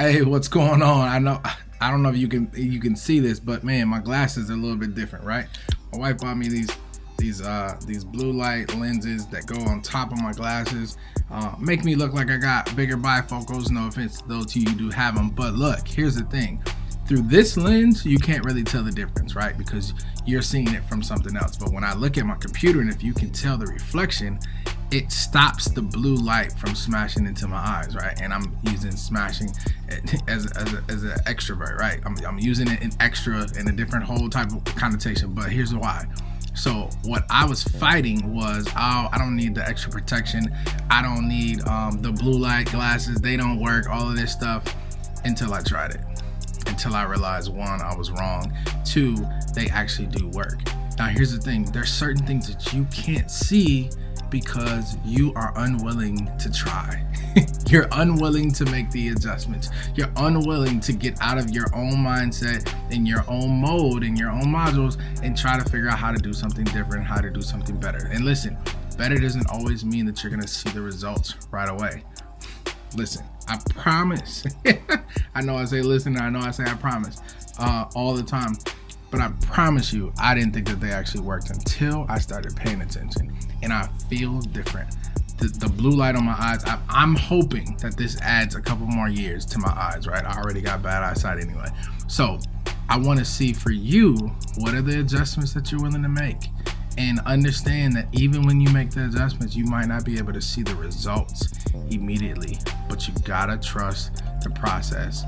Hey, what's going on? I know I don't know if you can you can see this, but man, my glasses are a little bit different, right? My wife bought me these these uh these blue light lenses that go on top of my glasses. Uh, make me look like I got bigger bifocals. No offense to those of you who do have them, but look, here's the thing. Through this lens, you can't really tell the difference, right? Because you're seeing it from something else. But when I look at my computer and if you can tell the reflection, it stops the blue light from smashing into my eyes, right? And I'm using smashing as, as, a, as an extrovert, right? I'm, I'm using it in extra in a different whole type of connotation, but here's why. So what I was fighting was, oh, I don't need the extra protection. I don't need um, the blue light glasses. They don't work, all of this stuff until I tried it. Until I realized one, I was wrong. Two, they actually do work. Now here's the thing, there's certain things that you can't see because you are unwilling to try. You're unwilling to make the adjustments. You're unwilling to get out of your own mindset in your own mode in your own modules and try to figure out how to do something different, how to do something better. And listen, better doesn't always mean that you're to see the results right away. Listen, I promise. I know I say listen, I know I say I promise uh, all the time. But I promise you, I didn't think that they actually worked until I started paying attention. And I feel different. The, the blue light on my eyes, I, I'm hoping that this adds a couple more years to my eyes, right? I already got bad eyesight anyway. So I want to see for you, what are the adjustments that you're willing to make? And understand that even when you make the adjustments, you might not be able to see the results immediately, but you gotta trust the process.